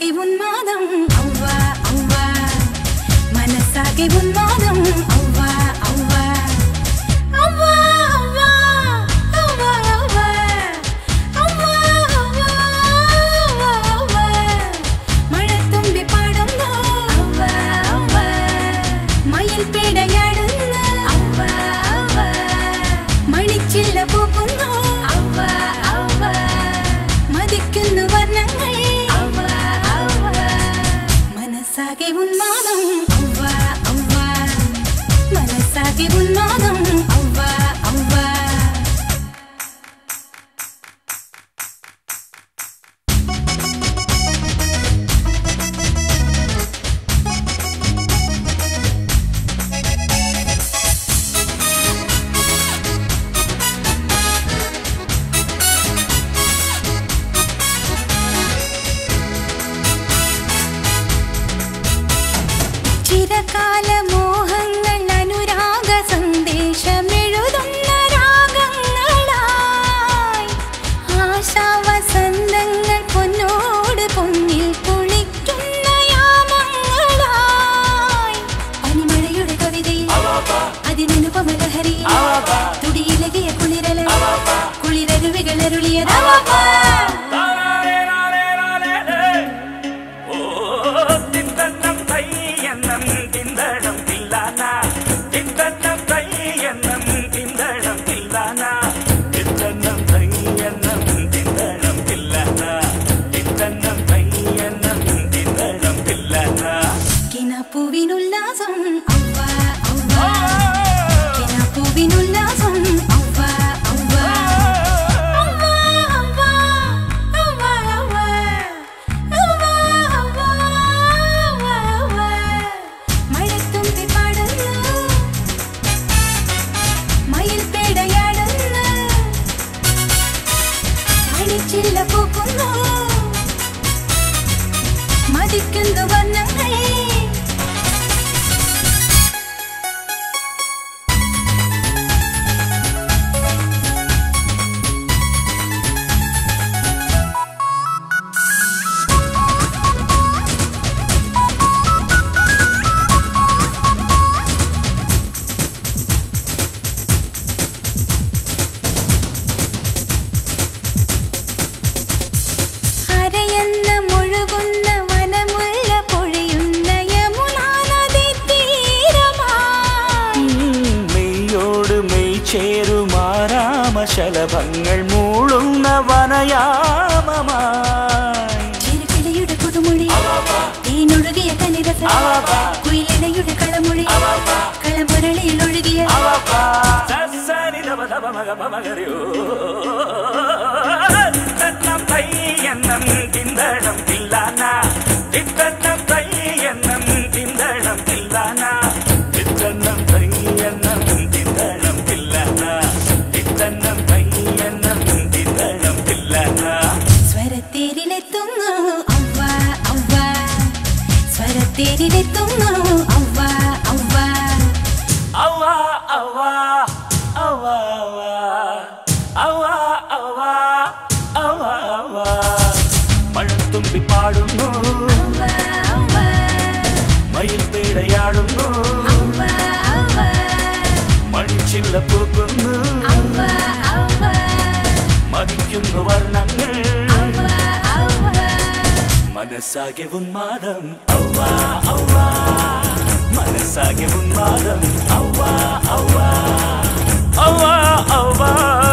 மனசாகி உன்மாதம். அவ்வா அவ்வா. மனசாகி உன்மாதம். அவ்வா அவ்வா. அவ்வா அவ்வா. அவ்வா அவ்வா. அவ்வா அவ்வா அவ்வா அவ்வா. மழை தும்பி வர்ணங்கள். అలాగే ఉన్నాను cana. జిల్ల పోకున్నా మదికెందు മകമകരയോ തിത്തന്നം പയ്യന്നം തിന്തടം തില്ലാന തിത്തന്നം പയ്യന്നം തിന്തടം തില്ലാന തിത്തന്നം പയ്യന്നം തിന്തടം തില്ലാന തിത്തന്നം പയ്യന്നം തിന്തടം തില്ലാന സ്വരത്തേരിലെത്തുന്നു അവ അവ സ്വരത്തേരിലെത്തുന്നു അവ അവ അവ അവ మనసాగే ఉన్మాదం. అవ్వా అవ్వా. మనసాగే ఉన్మాదం. అవ్వా అవ్వా. అవ్వా అవ్వా.